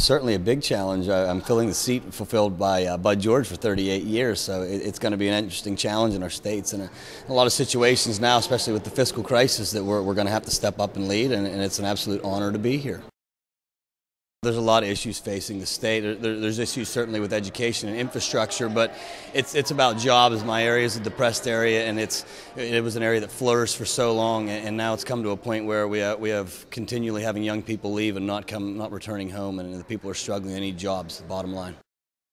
Certainly a big challenge. I'm filling the seat fulfilled by uh, Bud George for 38 years, so it's going to be an interesting challenge in our states and a, a, lot of situations now, especially with the fiscal crisis, that we're, we're going to have to step up and lead, and, and it's an absolute honor to be here. There's a lot of issues facing the state. there's issues certainly with education and infrastructure, but it's it's about jobs. My area is a depressed area, and it's it was an area that flourished for so long, and now it's come to a point where we have, we have continually having young people leave and not come not returning home, and the people are struggling. They need jobs. The bottom line.